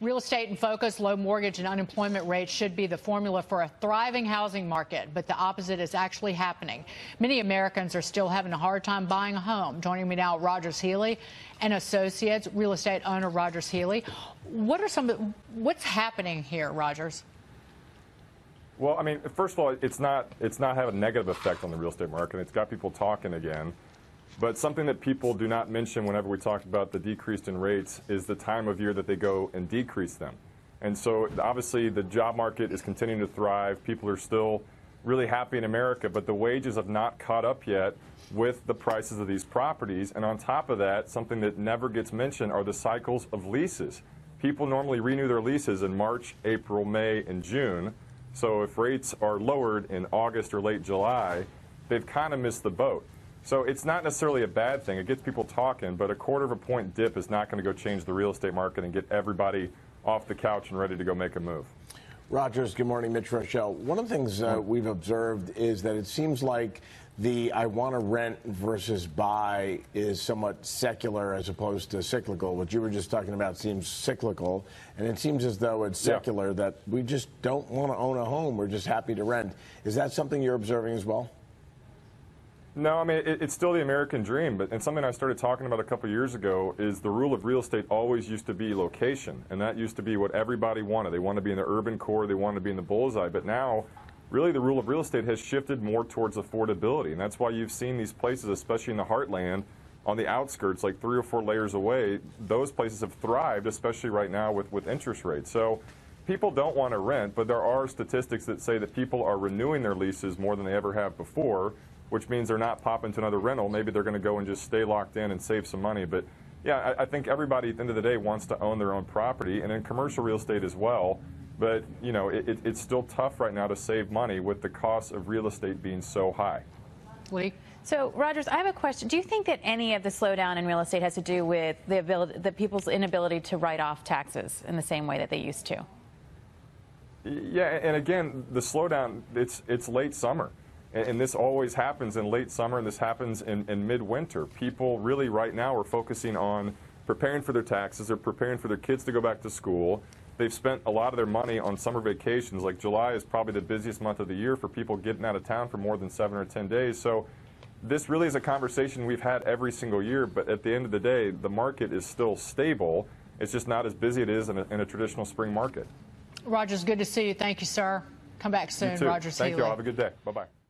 Real estate in focus, low mortgage and unemployment rates should be the formula for a thriving housing market, but the opposite is actually happening. Many Americans are still having a hard time buying a home. Joining me now, Rogers Healy and Associates, real estate owner Rogers Healy. What are some what's happening here, Rogers? Well, I mean, first of all, it's not it's not having a negative effect on the real estate market. It's got people talking again. But something that people do not mention whenever we talk about the decrease in rates is the time of year that they go and decrease them. And so obviously the job market is continuing to thrive. People are still really happy in America, but the wages have not caught up yet with the prices of these properties. And on top of that, something that never gets mentioned are the cycles of leases. People normally renew their leases in March, April, May, and June. So if rates are lowered in August or late July, they've kind of missed the boat. So it's not necessarily a bad thing. It gets people talking, but a quarter of a point dip is not going to go change the real estate market and get everybody off the couch and ready to go make a move. Rogers, good morning. Mitch Roschelle. One of the things uh, we've observed is that it seems like the I want to rent versus buy is somewhat secular as opposed to cyclical. What you were just talking about seems cyclical, and it seems as though it's secular yeah. that we just don't want to own a home. We're just happy to rent. Is that something you're observing as well? No, I mean, it, it's still the American dream, but and something I started talking about a couple years ago is the rule of real estate always used to be location, and that used to be what everybody wanted. They wanted to be in the urban core, they wanted to be in the bullseye, but now really the rule of real estate has shifted more towards affordability, and that's why you've seen these places, especially in the heartland, on the outskirts, like three or four layers away, those places have thrived, especially right now with, with interest rates. So people don't want to rent, but there are statistics that say that people are renewing their leases more than they ever have before which means they're not popping to another rental. Maybe they're going to go and just stay locked in and save some money. But yeah, I, I, think everybody at the end of the day wants to own their own property, and in commercial real estate as well. But you know, it, it, it's still tough right now to save money with the cost of real estate being so high. Lee? So, Rogers, I have a question. Do you think that any of the slowdown in real estate has to do with the ability, the people's inability to write off taxes in the same way that they used to? Yeah, and again, the slowdown, it's, it's late summer. And, and this always happens in late summer, and this happens in, in midwinter. People really right now are focusing on preparing for their taxes. They're preparing for their kids to go back to school. They've spent a lot of their money on summer vacations. Like July is probably the busiest month of the year for people getting out of town for more than seven or 10 days. So this really is a conversation we've had every single year, but at the end of the day, the market is still stable. It's just not as busy as it is in a, in a traditional spring market. Rogers, good to see you. Thank you, sir. Come back soon, Rogers Thank Healy. you all. Have a good day. Bye-bye.